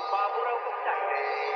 yung baboraw kong dati.